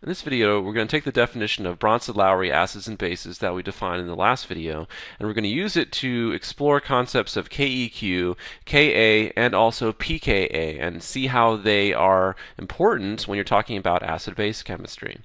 In this video, we're going to take the definition of Bronsted-Lowry acids and bases that we defined in the last video, and we're going to use it to explore concepts of KEQ, Ka, and also pKa, and see how they are important when you're talking about acid-base chemistry.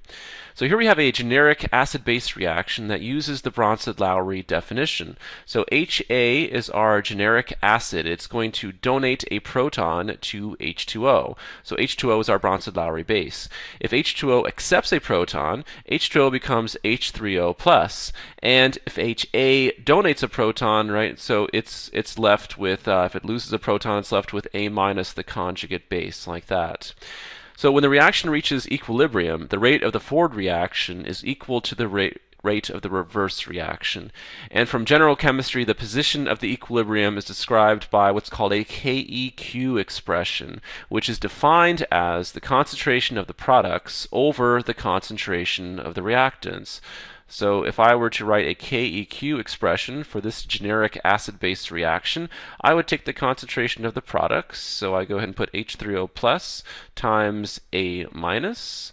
So here we have a generic acid-base reaction that uses the Bronsted-Lowry definition. So HA is our generic acid. It's going to donate a proton to H2O. So H2O is our Bronsted-Lowry base. If H2O accepts a proton, H2O becomes H3O plus. And if HA donates a proton, right, so it's it's left with, uh, if it loses a proton, it's left with A minus the conjugate base, like that. So when the reaction reaches equilibrium, the rate of the forward reaction is equal to the rate rate of the reverse reaction. And from general chemistry, the position of the equilibrium is described by what's called a KEQ expression, which is defined as the concentration of the products over the concentration of the reactants. So if I were to write a KEQ expression for this generic acid-base reaction, I would take the concentration of the products. So I go ahead and put H3O plus times A minus.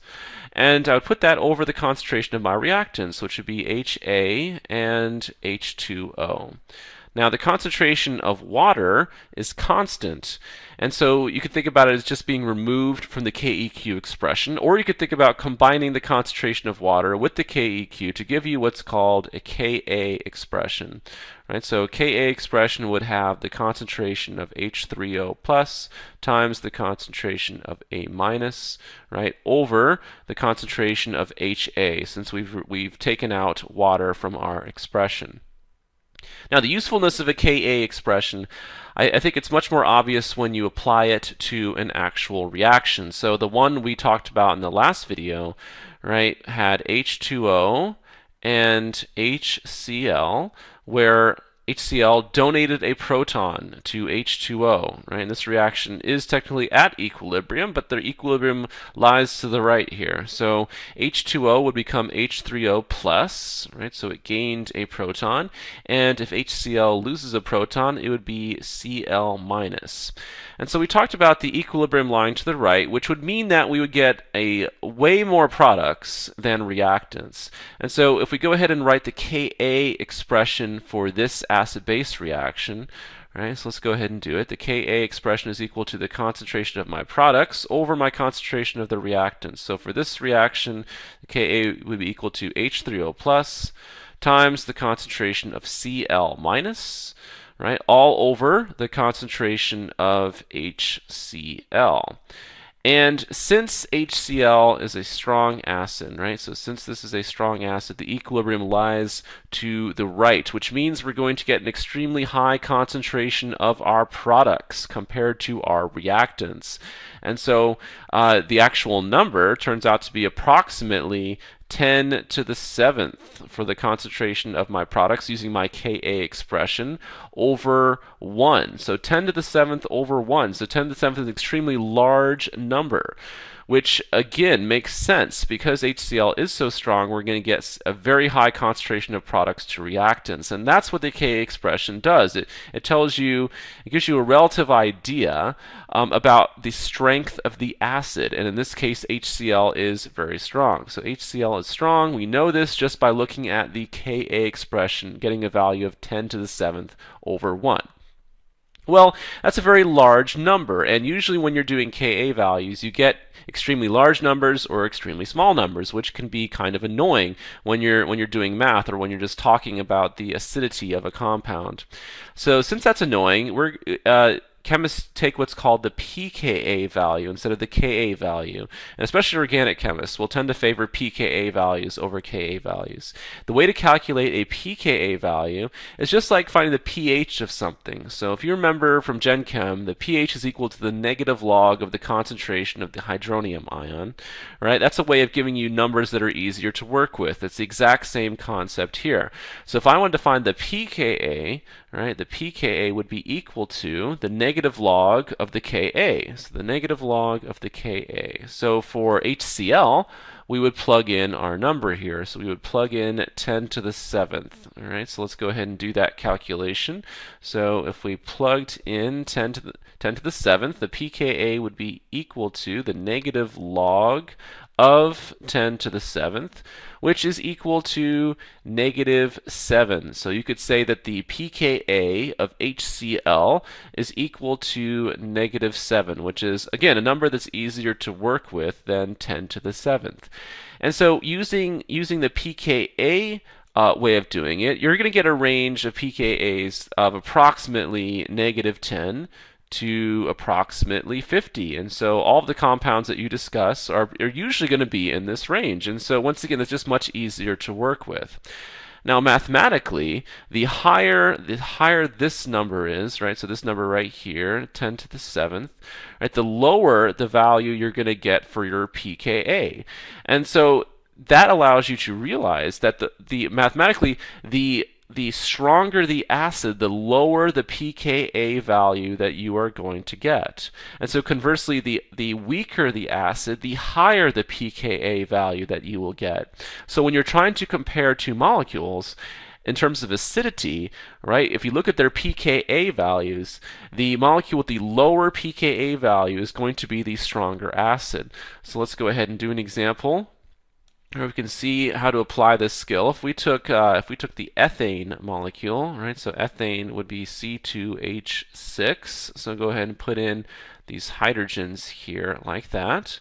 And I would put that over the concentration of my reactants, which would be HA and H2O. Now, the concentration of water is constant, and so you could think about it as just being removed from the KEQ expression, or you could think about combining the concentration of water with the KEQ to give you what's called a Ka expression. Right? So Ka expression would have the concentration of H3O plus times the concentration of A minus, right, over the concentration of HA, since we've, we've taken out water from our expression. Now, the usefulness of a Ka expression, I, I, think it's much more obvious when you apply it to an actual reaction. So the one we talked about in the last video, right, had H2O and HCl, where HCl donated a proton to H2O, right? And this reaction is technically at equilibrium, but the equilibrium lies to the right here. So H2O would become H3O plus, right? So it gained a proton. And if HCl loses a proton, it would be Cl minus. And so we talked about the equilibrium lying to the right, which would mean that we would get a way more products than reactants. And so if we go ahead and write the Ka expression for this acid-base reaction, right, so let's go ahead and do it. The Ka expression is equal to the concentration of my products over my concentration of the reactants. So for this reaction, the Ka would be equal to H3O plus times the concentration of Cl minus right, all over the concentration of HCl. And since HCl is a strong acid, right, so since this is a strong acid, the equilibrium lies to the right, which means we're going to get an extremely high concentration of our products compared to our reactants. And so uh, the actual number turns out to be approximately 10 to the 7th for the concentration of my products using my Ka expression over 1. So 10 to the 7th over 1. So 10 to the 7th is an extremely large number which again makes sense because HCl is so strong, we're going to get a very high concentration of products to reactants. And that's what the Ka expression does. It, it tells you, it gives you a relative idea um, about the strength of the acid. And in this case, HCl is very strong. So HCl is strong. We know this just by looking at the Ka expression, getting a value of 10 to the 7th over 1. Well, that's a very large number, and usually when you're doing Ka values, you get extremely large numbers or extremely small numbers, which can be kind of annoying when you're when you're doing math or when you're just talking about the acidity of a compound. So since that's annoying, we're uh, chemists take what's called the pKa value instead of the Ka value. And especially organic chemists will tend to favor pKa values over Ka values. The way to calculate a pKa value is just like finding the pH of something. So if you remember from Gen Chem, the pH is equal to the negative log of the concentration of the hydronium ion. Right? That's a way of giving you numbers that are easier to work with. It's the exact same concept here. So if I wanted to find the pKa, right, the pKa would be equal to the negative log of the Ka. So the negative log of the Ka. So for HCl, we would plug in our number here. So we would plug in 10 to the 7th. All right, so let's go ahead and do that calculation. So if we plugged in 10 to the 10 to the 7th, the pKa would be equal to the negative log of 10 to the 7th, which is equal to negative 7. So you could say that the pKa of HCl is equal to negative 7, which is, again, a number that's easier to work with than 10 to the 7th. And so using, using the pKa uh, way of doing it, you're going to get a range of pKa's of approximately negative 10 to approximately 50. And so all of the compounds that you discuss are, are usually going to be in this range. And so once again, it's just much easier to work with. Now mathematically, the higher the higher this number is, right? So this number right here, 10 to the 7th, right? The lower the value you're going to get for your pKa. And so that allows you to realize that the, the mathematically the the stronger the acid, the lower the pKa value that you are going to get. And so conversely, the, the weaker the acid, the higher the pKa value that you will get. So when you're trying to compare two molecules, in terms of acidity, right, if you look at their pKa values, the molecule with the lower pKa value is going to be the stronger acid. So let's go ahead and do an example we can see how to apply this skill. If we took uh, if we took the ethane molecule, right? So ethane would be C2H6. So go ahead and put in these hydrogens here like that.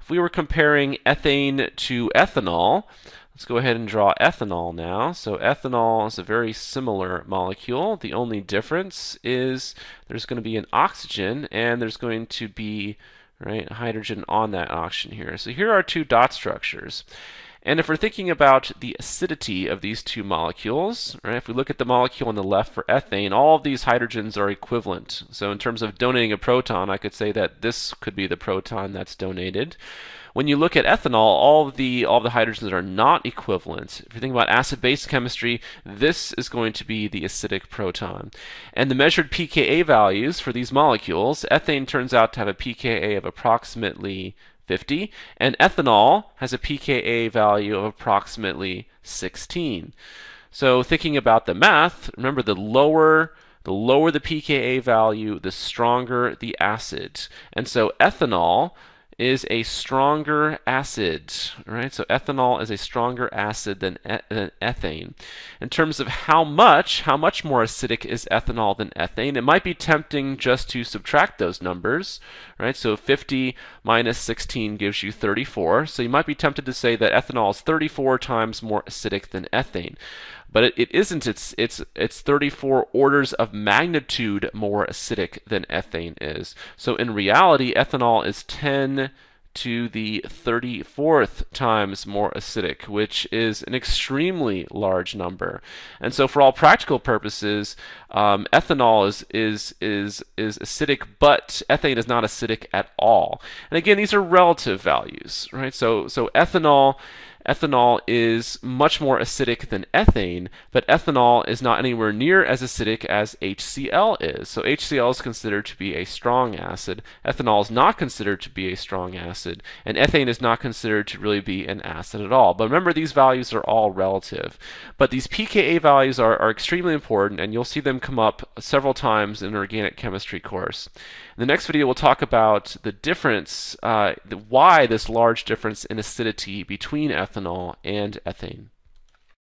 If we were comparing ethane to ethanol, let's go ahead and draw ethanol now. So ethanol is a very similar molecule. The only difference is there's going to be an oxygen and there's going to be right? Hydrogen on that oxygen here. So here are two dot structures. And if we're thinking about the acidity of these two molecules, right, if we look at the molecule on the left for ethane, all of these hydrogens are equivalent. So in terms of donating a proton, I could say that this could be the proton that's donated. When you look at ethanol, all of the all of the hydrogens are not equivalent. If you think about acid-base chemistry, this is going to be the acidic proton. And the measured pKa values for these molecules, ethane turns out to have a pKa of approximately 50, and ethanol has a pKa value of approximately 16. So thinking about the math, remember the lower the lower the pKa value, the stronger the acid. And so ethanol is a stronger acid, right? So ethanol is a stronger acid than, e than, ethane. In terms of how much, how much more acidic is ethanol than ethane, it might be tempting just to subtract those numbers, right? So 50 minus 16 gives you 34. So you might be tempted to say that ethanol is 34 times more acidic than ethane but it, it isn't. It's it's it's 34 orders of magnitude more acidic than ethane is. So in reality, ethanol is 10 to the 34th times more acidic, which is an extremely large number. And so, for all practical purposes, um, ethanol is, is, is, is acidic, but ethane is not acidic at all. And again, these are relative values, right? So, so ethanol ethanol is much more acidic than ethane, but ethanol is not anywhere near as acidic as HCl is. So HCl is considered to be a strong acid, ethanol is not considered to be a strong acid, and ethane is not considered to really be an acid at all. But remember, these values are all relative. But these pKa values are, are extremely important, and you'll see them come up several times in an organic chemistry course. In the next video, we'll talk about the difference, uh, the, why this large difference in acidity between ethanol and ethane.